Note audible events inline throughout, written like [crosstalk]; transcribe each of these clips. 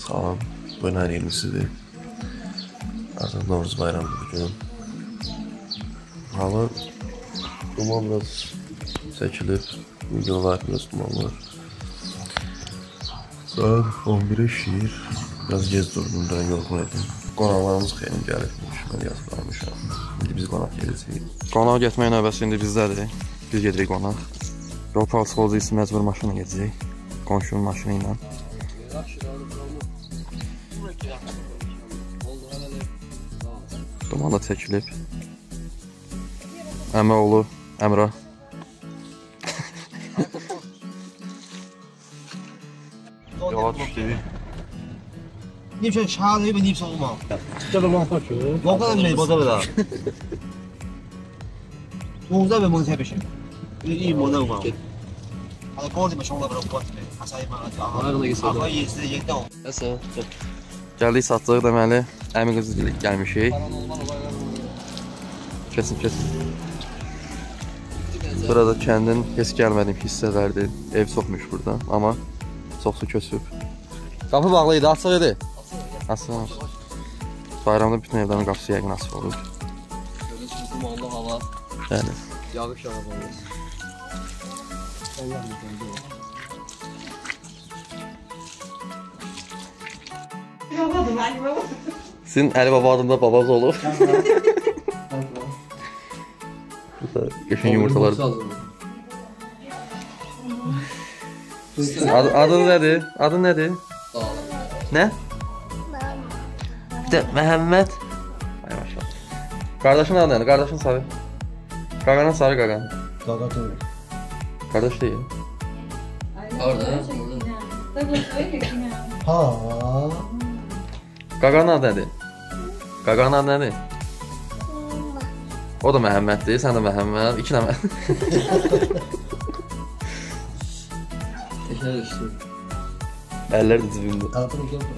Salam. Bugün hər yerlisidir. Artıq Novruz bayramı bugün. Hava duman biraz çəkilib. Bugün var biraz duman var. Saat 11-ə işləyir. Biraz gec durdum, daha yorğun idim. Qonaqlarımız xeyli gəlibmiş, mən yaz qalmışam. İndi biz qonaq gedəcəyik. Qonaq getmək növbəsi indi bizdədir. Biz gedirik qonaq. Yol parçalı olduğu üçün məcbur maşınla gedəcəyik. Qonşunun maşını ilə. Bak şurada olmuş. Dumana çəkilib. Əmə oğlu, Əmra. Yola düşdü. Neyse çağırıyor ve neyse olmam. Çıkacak lan kaç yıl? Ne kadar mı bozar da? Doğuzda ve bunu tepişim. İyi mi ona mı? Hadi koydum ben şunla bırak koydum. sayı mənə ağlıq ağlıq yeyici də yerdə oldu. Nəsə, gəldik satdıq deməli. Əmi qızı ilə gəlmişik. Kesin, kesin. Burada kəndin heç gəlmədiyim hissələrdir. Ev soxmuş burada, amma çoxsu köçüb. Qapı bağlı idi, açıq idi. Açıq. Bayramda bütün evlərin qapısı yəqin açıq olur. Görürsünüz dumanlı hava. Bəli. Yağış yağacaq. Allah mütəmmin. yolladım, mən yolladım. Sizin Əli baba adında babaz olub. Bu da qəşən yumurtalar. Ad, adın nədir? Adın nədir? Nə? Bir də Məhəmməd. Ay maşallah. Qardaşın adı nədir? Qardaşın sarı. Qaqana sarı qaqan. Qaqa deyil. Qardaş deyil. Orada. Ha. Qaqanın adı nədir? Qaqanın adı nədir? O da Məhəmməddir, sən də Məhəmməd, iki nəmə. Təkrar işdir. Əllər də cibimdə.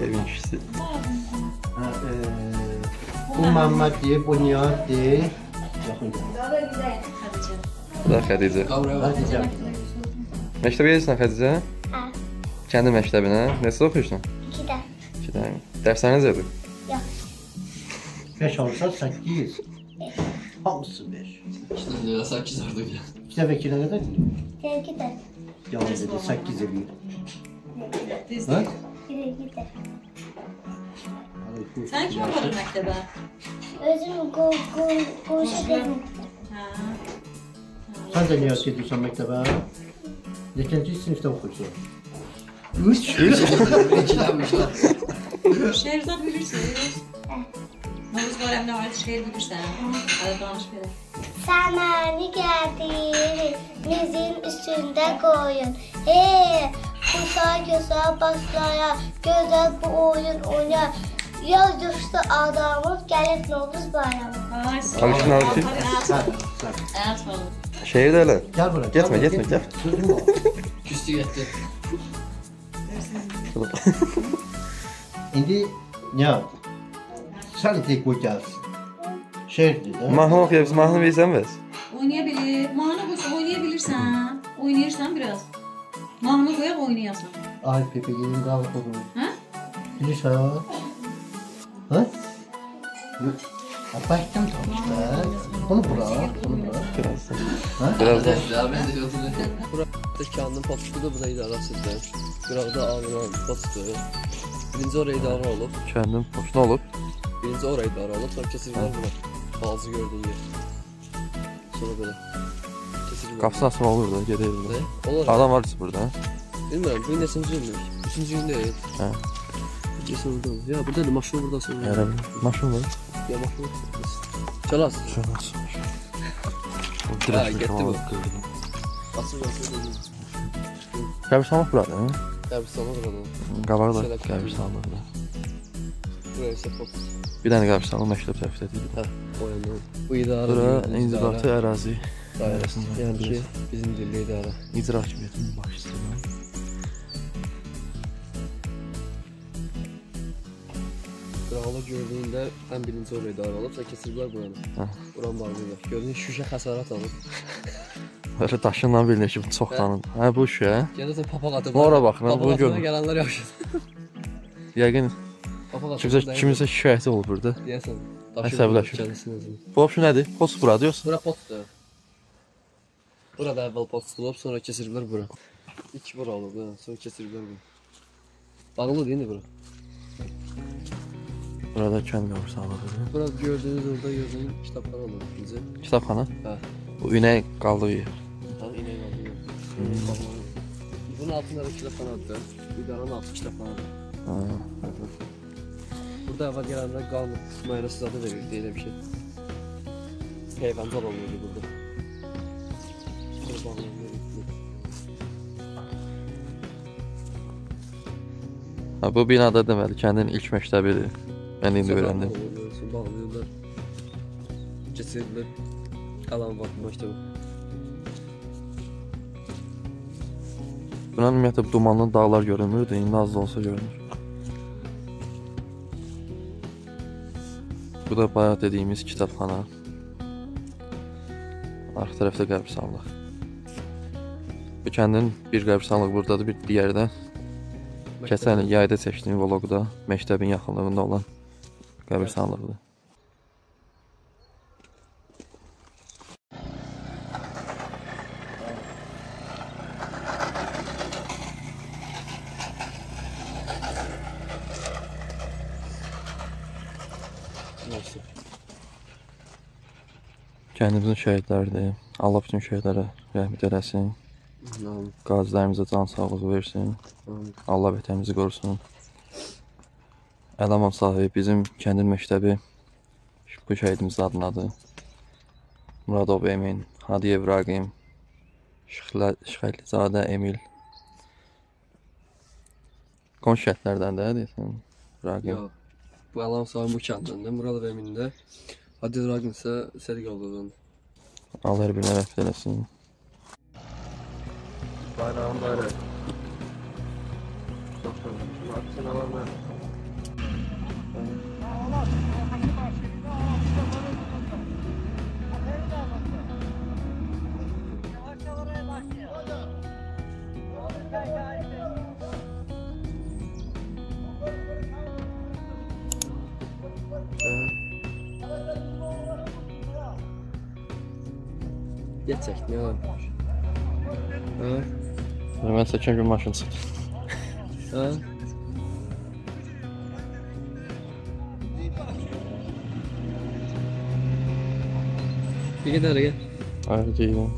Evin kişisi. E, bu Məhəmməddir, bu Niyaddir. Bu da Xədicə. Xədicə. Məktəbə gedirsən Xədicə? Hə. Kəndi məktəbinə. Neçə oxuyursan? 2-də. 2-də. Dershaneniz adı? Yok. Beş alırsan sekiz. Hamısı beş. İki tane lira sekiz orada ya. İki tane vekile kadar gidiyor. Sevgi de. Yalan dedi sekiz ediyor. Ha? Sen kim okudun mektebe? Özüm ko ko koşu dedim. Sen de niye gidiyorsun mektebe? Neçinci sınıfta okuyorsun? Üç. Üç. İkilenmiş lan. Şehrzat bilirsiniz. Moruz ne vardı şehir bilirsen. Hadi danış bile. Samani geldi, bizim üstünde koyun. Hey, kusa göze baslaya, güzel bu oyun oynar. Yaz düştü adamız, gelip Novruz bayramı. Konuşun artık. Şehirde öyle. Gel buraya. Gitme, gitme, gel. Küstü [laughs] gitti. Indi ya salite koyacağız. Şerdi de. Mahnı okuyabilirsin, mahnı bilsen biz. Oynayabilir. Mahnı koysa oynayabilirsen. Oynayırsan biraz. Mahnı koyak oynayasın. Ay Pepe gelin kalk oğlum. Ha? Biliş ha. Ha? Baştan tanıştı. Bunu bırak, bunu Biraz da. Ha? Biraz da. Ben de yolda. Burak da kanını patladı da bu da Biraz da ağrılan patladı. Birinci orayı idare alıp. Kendim hoşuna alıp. Birinci orayı idare alıp sonra kesirler bunu. Bazı gördüğün yer. Sonra böyle. Kesirler. Kapsın asma olur da gidelim. Ne? Olur. Adam var burada. Bilmiyorum. Bu nesinci günlük. Üçüncü günde evet. He. Üçüncü günde. Ya burada da maşın burada sonra. Ya maşın var. Ya maşın var. Çalas. Çalas. Direkt ha, gitti bu. Asıl yapıyor. Kaç tamam burada. qəbirstanlıq qurulub. Qabaqda qəbirstanlıq. Bir dənə qəbirstanlıq məktəb tərəfdədir. Hə, oyundan. Yəni bu idarə. Bura inzibati ərazi dairəsində. Yəni ki, bizim dilli idarə. İcra hakimiyyətinin başçısı. Qırağı gördüyündə ən birinci orada idarə olub, sən keçirdilər buranı. Hə. Buranı bağlayırlar. Gördün Şuşa xəsarət alıb. [laughs] Dəşə daşından bilinir ki, çox tanın. Hə, bu şey. Gəlirsən papaq atıb. Ora baxın, bunu gör. Gələnlər yaxşıdır. Yəqin kimsə kiminsə şikayəti olub burada. Deyəsən. Əsəbləşir. Bu vəbşi nədir? Post buradır yoxsa? Bura postdur. Burada əvvəl post olub, sonra keçiriblər bura. İki bura olub, sonra keçiriblər bura. Bağlıdır indi bura. Burada kənd qəbirstanlığı. Burada gördüyünüz orada yazılı kitabxana olur. Kitabxana? Hə. Bu inək qaldığı yer. Hmm. Bunun altında da kitaphanedir. İdaranın altı kitaphanedir. Burada evvel gelenler Galip Mayrası adı verir diye bir şey. Peygamber olmuyordu burada. Kurbanlığı. Ha, bu binada deməli kendin ilk məktəbidir. Mən indi öyrəndim. Bağlayırlar. Keçirdilər. Qalan vaxt məktəbi. Üstündən ümumiyyətlə dumanlı dağlar görünmürdü, indi az da olsa görünür. Bu da bayaq dediyimiz kitabxana. Arx tərəfdə qəbirstanlıq. Bu kəndin bir qəbirstanlığı buradadır, bir digərdə keçən il yayda çəkdiyim vloqda məktəbin yaxınlığında olan qəbirstanlıqdır. Nəsib. Kəndimizin şəhidləridir. Allah bütün şəhidlərə rəhmət eləsin. Qazilərimizə can sağlığı versin. Allah vətənimizi qorusun. Əlamam sahibi bizim kəndin məktəbi bu şəhidimiz adındadır. Muradov Emin, Hadiyev Raqim, Şıxətlizadə Emil. Qonşu şəhidlərdən də deyəsən Raqim. Yox. Bu Balan sahibi kendinden, Murat Emin'de. Adil Ragin ise Sergi Oğlu'dan. Allah her birine rahmet eylesin. Bayrağım bayrağı. Baksın alanlar. Yeah, yeah, yeah. Gerçekten Ha? Ben seçen gün maşın satın. Ha? Bir gider gel. Ayrıca gidelim.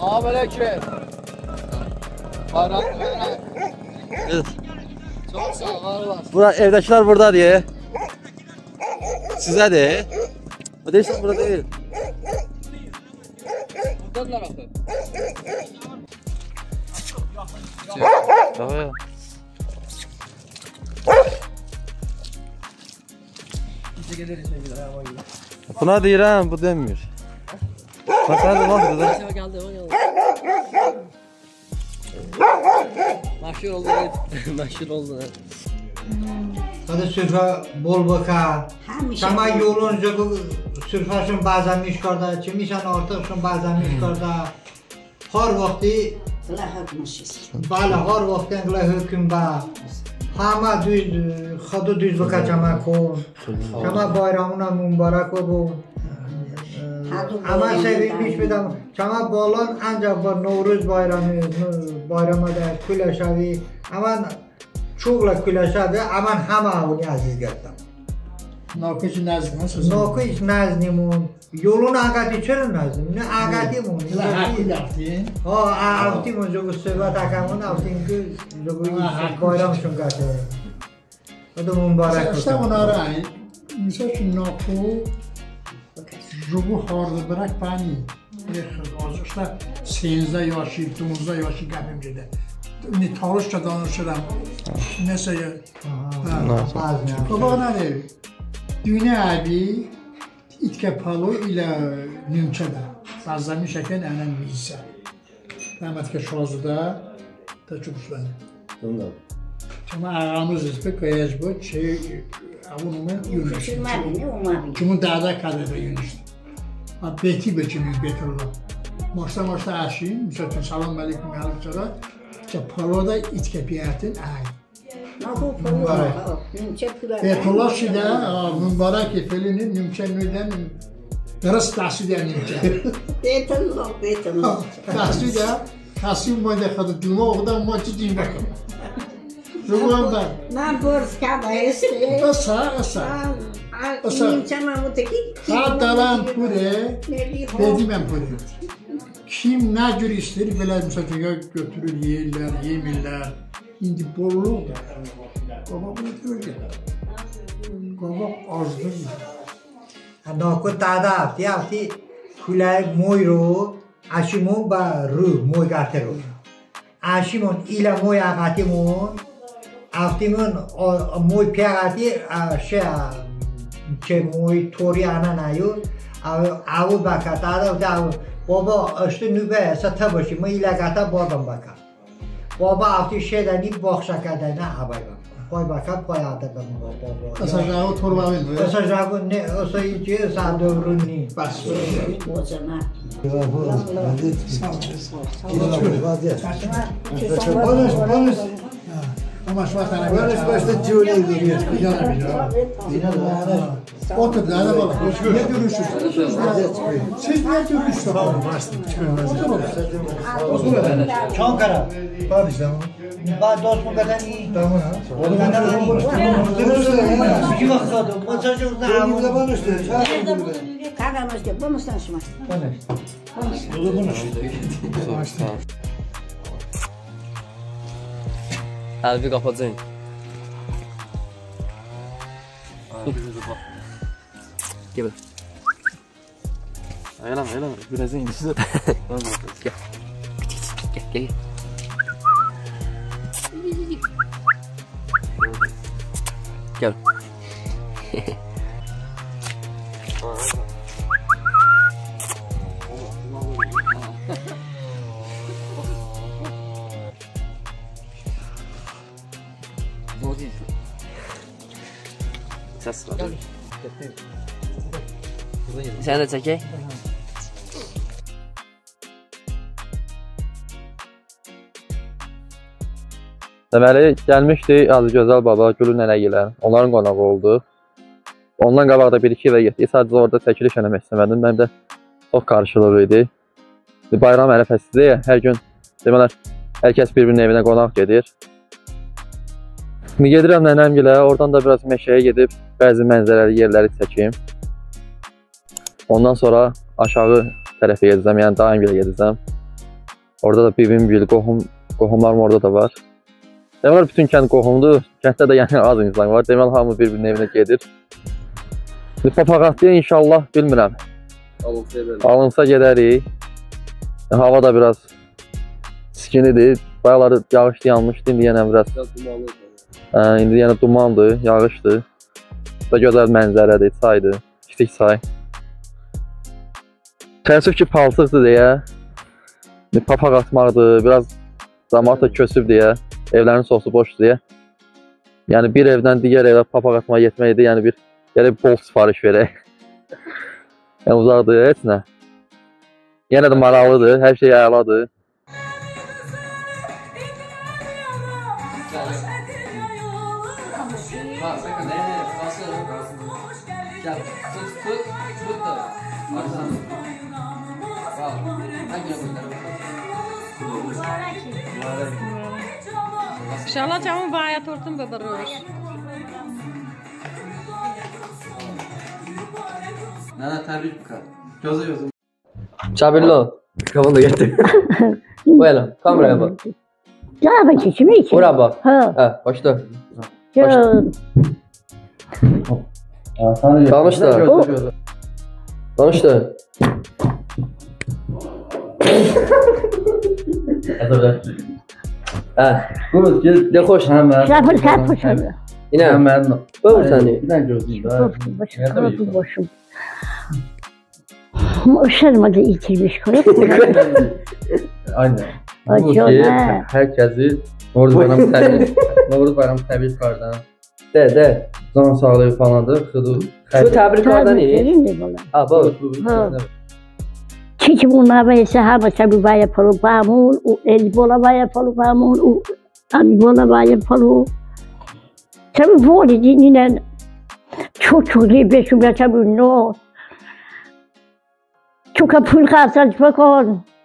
Ağam aleyküm. Bayrak bayrak. Evet. Çok sağ ol. Bura, evdekiler burada diye. Size de. O değilsin burada değil. geliriz Buna değil ha bu demir. Bak hadi bak dedi. Bak oldu evet. [laughs] oldu. Hadi sürfa bol baka. Sama yorun çok sürfaşın bazen mişkarda, çimişan ortakşın bazen mişkarda. Her vakti Bala her vakti Angla hüküm ba. همه دوی خدا دوی وقت جمع کن جمع بایرامون هم مبارک و بود همه سریع پیش بدم جمع بالان انجا با نوروز بایرام بایرام در کل شوی همه چوگل کل شوی همه همه همونی عزیز گردم ناکج نزد نیست؟ سازم یولون آگادی چرا نزدیم؟ نه آگادی مون لا حقید افتیم آه افتیم اونجا گوست که مون اونا میشه که ناکو جوگو خارد برک پانی اشتا سینزه یاشی، دونزه یاشی گفیم جده نی تاروش که دانش شدم نسه یه خب، نه Düğüne abi itke palo ile nimçede. Sazlarını çeken enem miyse. Rahmet ki şazıda da çok güzel. Tamam. Ama ağamız ismi koyacağız bu şey avunumu yürüyüş. Şey, kimin dağda kadar da yürüyüş. Ama beti biçimi betirlo. Moşta moşta aşıyım. Mesela selam aleyküm alıp sonra. İşte paloda itke piyatin ayı. Mübarək. Fethullah Şidə mübarək felini mümkünlüydən درست تحصیل یعنی میکرد بیتن الله بیتن الله تحصیل تحصیل ما نخواد دلما اقدام ما چی دیم بکنم شما هم بر من برز کرده هستی قصه قصه قصه نیمچه من متکی خط دارم پوره بدیم هم پوره kim nə cür istəyir belə məsələn götürür yeyirlər, yemirlər. কিন্তু বললো কবাব নিতে হয়েছে কবাব অর্ধেক আর নকল দাদা আপনি আপনি খুলায় মই রো আশি মো বা রু মই গাতে রো আশি মন ইলা মই আগাতে মন আপনি মন মই ফেয়া গাতে সে সে মই থরি আনা নাইও আউ বাকা দাদা বাবা অষ্ট নুবে সাথা বসি মই ইলা গাতা বদম বাকা بابا افتی شده نیم باخشا کرده نه هوای پای بکن پای کنم بابا بابا اصلا جاگو تور جاگو نه اصلا یه چیه رو نی بس کجا Otur da araba. Ne görüşürüz? Siz ne görüşürüz? Tamam, başlık şey. çıkıyor. Oturun. Otur efendim. Çankara. Pardon işte ama. Ben dostum kadar iyi. Tamam ha. Oğlum ben de iyi. Durursun. İki vakit kaldım. bir Elimizde bana işte. Nerede bunu? Kagamız diyor. Bu musun şumaş? Bana işte. Bu da bunu işte. Başla. Elbi kapatacaksın. Elbi kapatacaksın. aquilo. Aí lá, aí lá, Brasil. [laughs] Vamos, aqui, vamos vamos vamos vamos vamos vamos vamos Sasra. Sen de çekek. Deməli, gəlmişdik Aziz Gözəl Baba, Gülü nənə ilə. Onların qonağı olduq. Ondan qabaq da 1-2 evə getdik. Sadəcə orada çəkiliş eləmək istəmədim. Mənim də çox qarışılır idi. Bayram ərəfəsidir. Hər gün demələr, hər kəs bir-birinin evinə qonaq gedir. Gedirəm nənəm ilə, oradan da biraz meşəyə gedib bəzi mənzərəli yerləri çəkim. Ondan sonra aşağı tərəfə gedəcəm, yəni Daimgilə gedəcəm. Orada da Bibimgil, qohum, qohumlarım orada da var. Deməli bütün kənd qohumdur. Kənddə də yəni az insan var. Deməli hamı bir-birinin evinə gedir. İndi papaqatlıya inşallah bilmirəm. Alınsa, Alınsa gedərik. Hava da biraz iskinidir. Bayaqları yağış yanmışdı, indi yenə biraz dumanlıdır. Hə, indi yenə dumandır, yağışdır. Bu da gözəl mənzərədir, çaydır, kiçik çay. Təəssüf ki, paltıqdır deyə papaq atmaqdır, biraz cəmaat da köçüb deyə, evlərin çoxu boşdur deyə. Yəni bir evdən digər evə papaq atmağa yetmək idi, yəni bir gəlib yəni bol sifariş verək. [laughs] yəni uzaqdır, heç nə. Yenə də maraqlıdır, hər şey əladır. Tut, tut, tut da. Arsan. Bak, hangi yapıyorum? İnşallah çamı bayağı tortum babar olur. Nana tabipka. Gözü gözü. Çabirlo. Kavala gitti. Bueno, [laughs] kameraya bak. Ya ben çekimi için. Oraya bak. Ha. Ha, başla. Başla. [laughs] Tanış da. Tanış da. Qo'z kel. De xo'sh. Hamma. Shapir shapir shapir. Ina. Hamma. Bo'l sani. Bilan ko'zing. Boshim. Üşermedi itilmiş koyup. Aynen. Acaba. Herkesi Noruz Bayram [laughs] Təbii. Noruz Bayram Təbii kardan. Də, də, can sağlığı falandır. Xıdı. Şu təbrik edənik. Ha, bax. چی که اون مبایسه همشه بی بای پلو پامون او ازبولا بای پلو پامون او ازبولا بای پلو چمی فوری دینینن چو چوزی بشون بشم اون نو چو که پول خرسج بکن